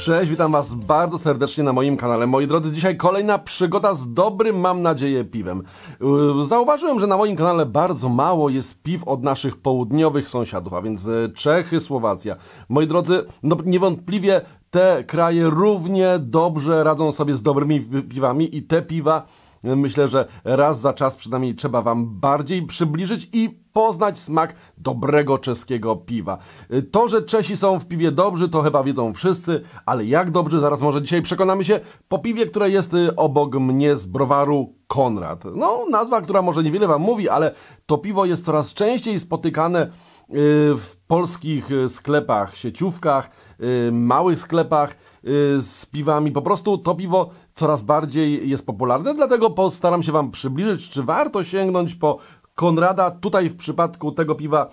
Cześć, witam Was bardzo serdecznie na moim kanale. Moi drodzy, dzisiaj kolejna przygoda z dobrym, mam nadzieję, piwem. Yy, Zauważyłem, że na moim kanale bardzo mało jest piw od naszych południowych sąsiadów, a więc e, Czechy, Słowacja. Moi drodzy, no niewątpliwie te kraje równie dobrze radzą sobie z dobrymi pi- piwami i te piwa Myślę, że raz za czas przynajmniej trzeba Wam bardziej przybliżyć i poznać smak dobrego czeskiego piwa. To, że Czesi są w piwie dobrzy, to chyba wiedzą wszyscy, ale jak dobrzy, zaraz może dzisiaj przekonamy się po piwie, które jest y, obok mnie z browaru Konrad. No, nazwa, która może niewiele Wam mówi, ale to piwo jest coraz częściej spotykane y, w polskich y, sklepach, sieciówkach, małych sklepach z piwami. Po prostu to piwo coraz bardziej jest popularne, dlatego postaram się Wam przybliżyć, czy warto sięgnąć po Konrada. Tutaj w przypadku tego piwa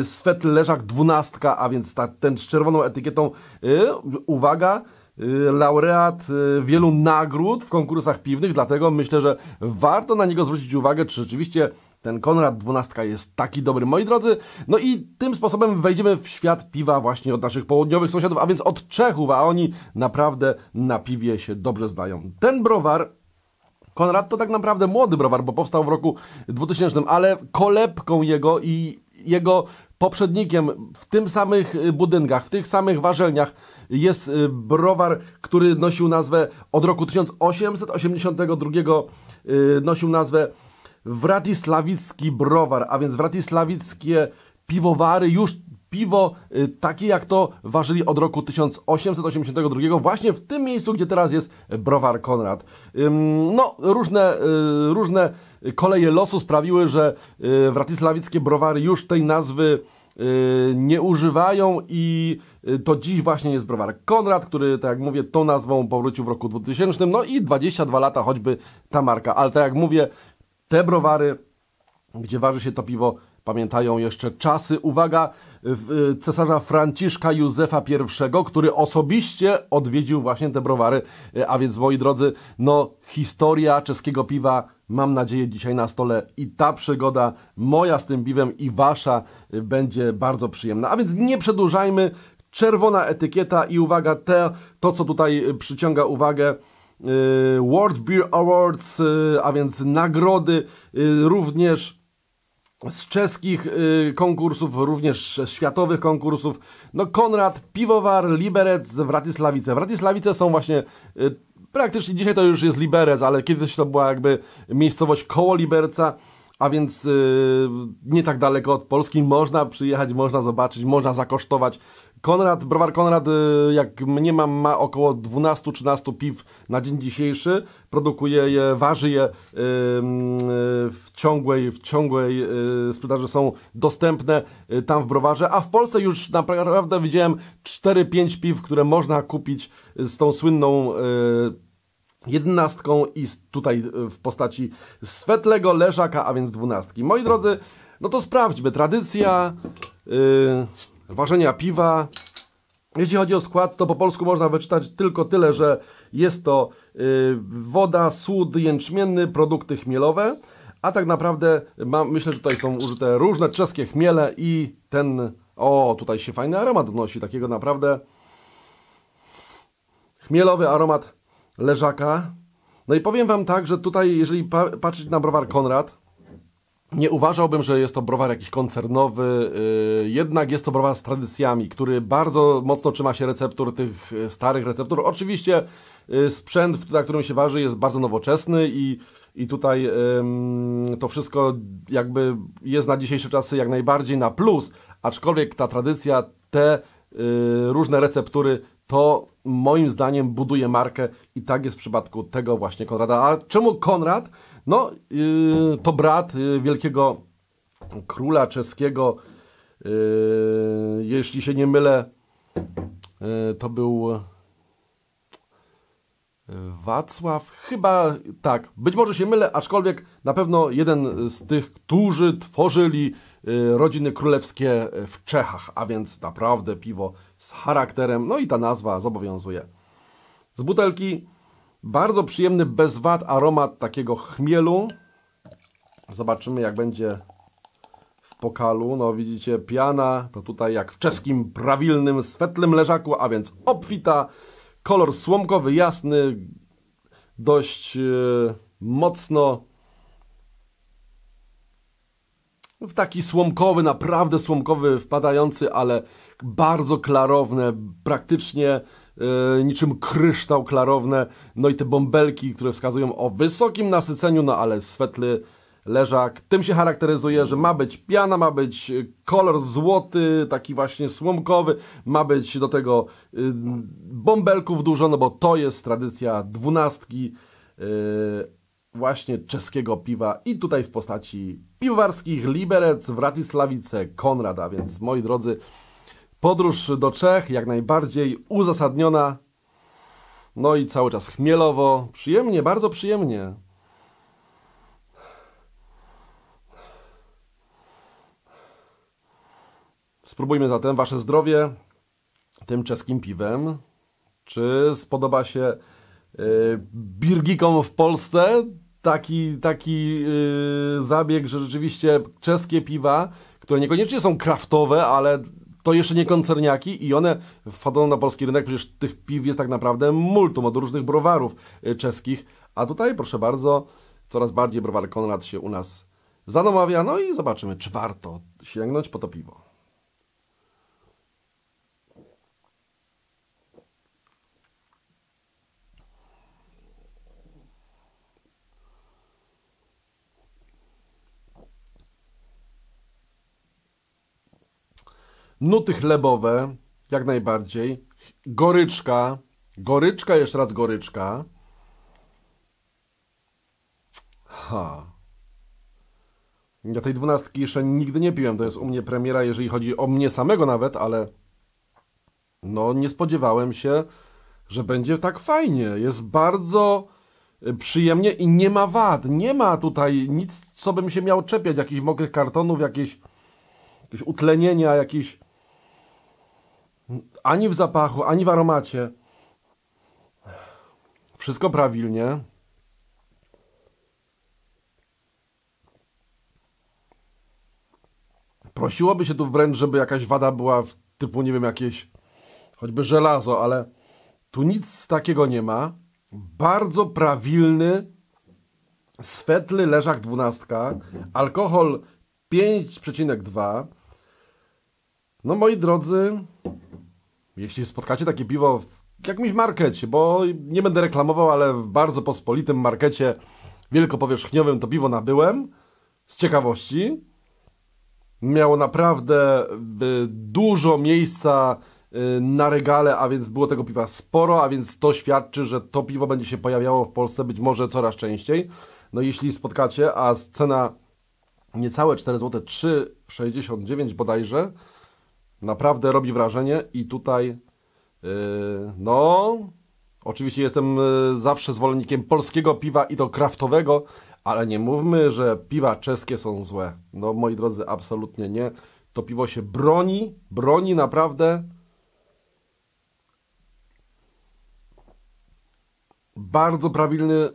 y, Swetl Leżak 12, a więc ta, ten z czerwoną etykietą. Y, uwaga, y, laureat y, wielu nagród w konkursach piwnych, dlatego myślę, że warto na niego zwrócić uwagę, czy rzeczywiście ten Konrad 12 jest taki dobry, moi drodzy. No i tym sposobem wejdziemy w świat piwa właśnie od naszych południowych sąsiadów, a więc od Czechów, a oni naprawdę na piwie się dobrze znają. Ten browar Konrad to tak naprawdę młody browar, bo powstał w roku 2000, ale kolebką jego i jego poprzednikiem w tym samych y, budynkach, w tych samych warzelniach jest y, browar, który nosił nazwę od roku 1882 y, nosił nazwę Wratysławicki browar, a więc wratysławickie piwowary już piwo y, takie jak to ważyli od roku 1882 właśnie w tym miejscu, gdzie teraz jest browar Konrad. No, różne, y, różne koleje losu sprawiły, że y, wratysławickie browary już tej nazwy nie używają i to dziś właśnie jest browar Konrad, który, tak jak mówię, tą nazwą powrócił w roku 2000, no i 22 lata choćby ta marka, ale tak jak mówię, te browary gdzie waży się to piwo, pamiętają jeszcze czasy, uwaga, w- cesarza Franciszka Józefa I, który osobiście odwiedził właśnie te browary, a więc moi drodzy, no historia czeskiego piwa, mam nadzieję dzisiaj na stole i ta przygoda moja z tym piwem i wasza y, będzie bardzo przyjemna, a więc nie przedłużajmy, czerwona etykieta i uwaga, te, to co tutaj y, przyciąga uwagę, y, World Beer Awards, y, a więc nagrody, y, również z czeskich y, konkursów, również światowych konkursów. No Konrad, Piwowar, Liberec, Wratysławice. Wratysławice są właśnie y, praktycznie dzisiaj to już jest Liberec, ale kiedyś to była jakby miejscowość koło Liberca. A więc y, nie tak daleko od Polski można przyjechać, można zobaczyć, można zakosztować. Konrad, browar Konrad, y, jak mnie mam, ma około 12-13 piw na dzień dzisiejszy. Produkuje je, waży je y, w ciągłej, w ciągłej y, sprzedaży są dostępne tam w browarze, a w Polsce już naprawdę widziałem 4-5 piw, które można kupić z tą słynną jedenastką i tutaj w postaci Svetlego Leżaka, a więc dwunastki. Moi drodzy, no to sprawdźmy. Tradycja yy, ważenia piwa. Jeśli chodzi o skład, to po polsku można wyczytać tylko tyle, że jest to y, woda, sód jęczmienny, produkty chmielowe, a tak naprawdę myślę, że tutaj są użyte różne czeskie chmiele i ten, o tutaj się fajny aromat wnosi, takiego naprawdę chmielowy aromat leżaka. No i powiem Wam tak, że tutaj, jeżeli pa patrzeć na browar Konrad, nie uważałbym, że jest to browar jakiś koncernowy, yy, jednak jest to browar z tradycjami, który bardzo mocno trzyma się receptur tych yy, starych receptur. Oczywiście yy, sprzęt, na którym się waży, jest bardzo nowoczesny i, i tutaj to wszystko jakby jest na dzisiejsze czasy jak najbardziej na plus, aczkolwiek ta tradycja, te różne receptury, to moim zdaniem buduje markę i tak jest w przypadku tego właśnie Konrada. A czemu Konrad? No, yy, to brat yy, wielkiego króla czeskiego, yy, jeśli się nie mylę, yy, to był Wacław, chyba tak, być może się mylę, aczkolwiek na pewno jeden z tych, którzy tworzyli y, rodziny królewskie w Czechach, a więc naprawdę piwo z charakterem, no i ta nazwa zobowiązuje. Z butelki bardzo przyjemny, bez wad aromat takiego chmielu. Zobaczymy jak będzie w pokalu. No widzicie, piana to tutaj jak w czeskim prawilnym, svetlym leżaku, a więc obfita, kolor słomkowy, jasny, dość yy, mocno w taki słomkowy, naprawdę słomkowy, wpadający, ale bardzo klarowne, praktycznie yy, niczym kryształ klarowne. No i te bąbelki, które wskazują o wysokim nasyceniu, no ale svetly leżak. Tym się charakteryzuje, że ma być piana, ma być kolor złoty, taki właśnie słomkowy, ma być do tego yy, bąbelków dużo, no bo to jest tradycja dwunastki. Yy, właśnie czeskiego piwa i tutaj w postaci piwowarskich Liberec, Wratislawice, Konrada, więc moi drodzy, podróż do Czech jak najbardziej uzasadniona, no i cały czas chmielowo, przyjemnie, bardzo przyjemnie. Spróbujmy zatem wasze zdrowie tym czeskim piwem. Czy spodoba się yy, birgikom w Polsce taki, taki yy, zabieg, że rzeczywiście czeskie piwa, które niekoniecznie są kraftowe, ale to jeszcze nie koncerniaki i one wchodzą na polski rynek, przecież tych piw jest tak naprawdę multum od różnych browarów yy, czeskich, a tutaj proszę bardzo, coraz bardziej browar Konrad się u nas zanomawia, no i zobaczymy, czy warto sięgnąć po to piwo. Nuty chlebowe, jak najbardziej. Goryczka. Goryczka, jeszcze raz goryczka. Ha. Ja tej dwunastki jeszcze nigdy nie piłem. To jest u mnie premiera, jeżeli chodzi o mnie samego nawet, ale no nie spodziewałem się, że będzie tak fajnie. Jest bardzo y, przyjemnie i nie ma wad. Nie ma tutaj nic, co bym się miał czepiać. Jakichś mokrych kartonów, jakieś, jakieś utlenienia, jakieś ani w zapachu, ani w aromacie. Wszystko prawilnie. Prosiłoby się tu wręcz, żeby jakaś wada była w typu, nie wiem, jakieś choćby żelazo, ale tu nic takiego nie ma. Bardzo prawilny, swetly leżak dwunastka, alkohol 5,2. No moi drodzy, jeśli spotkacie takie piwo w jakimś markecie, bo nie będę reklamował, ale w bardzo pospolitym markecie wielkopowierzchniowym to piwo nabyłem z ciekawości. Miało naprawdę y, dużo miejsca y, na regale, a więc było tego piwa sporo, a więc to świadczy, że to piwo będzie się pojawiało w Polsce być może coraz częściej. No jeśli spotkacie, a cena niecałe 4 zł, 3,69 bodajże, Naprawdę robi wrażenie i tutaj yy, no oczywiście jestem yy, zawsze zwolennikiem polskiego piwa i to kraftowego, ale nie mówmy, że piwa czeskie są złe. No moi drodzy, absolutnie nie. To piwo się broni, broni naprawdę. Bardzo prawilny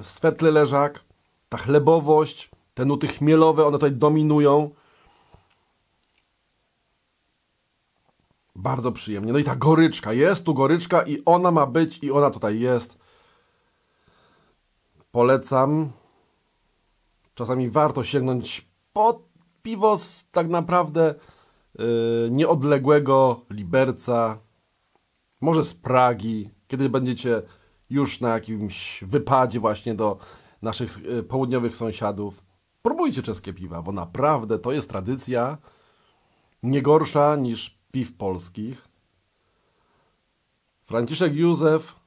swetly leżak, ta chlebowość, te nuty chmielowe, one tutaj dominują. Bardzo przyjemnie. No i ta goryczka, jest tu goryczka i ona ma być i ona tutaj jest. Polecam. Czasami warto sięgnąć po piwo z tak naprawdę yy, nieodległego Liberca, może z Pragi, kiedy będziecie już na jakimś wypadzie właśnie do naszych yy, południowych sąsiadów. Próbujcie czeskie piwa, bo naprawdę to jest tradycja nie gorsza niż piw polskich. Franciszek Józef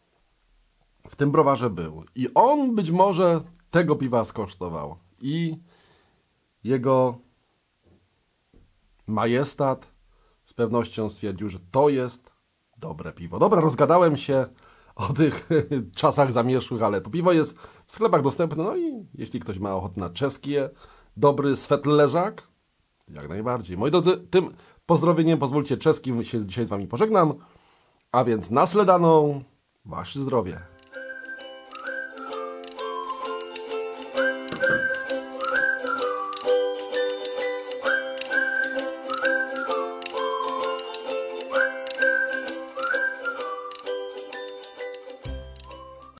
w tym browarze był. I on być może tego piwa skosztował. I jego majestat z pewnością stwierdził, że to jest dobre piwo. Dobra, rozgadałem się o tych czasach zamieszłych, ale to piwo jest w sklepach dostępne. No i jeśli ktoś ma ochotę na czeskie, dobry swetleżak, jak najbardziej. Moi drodzy, tym pozdrowieniem pozwólcie czeskim się dzisiaj z Wami pożegnam. A więc nasledaną, Wasze zdrowie.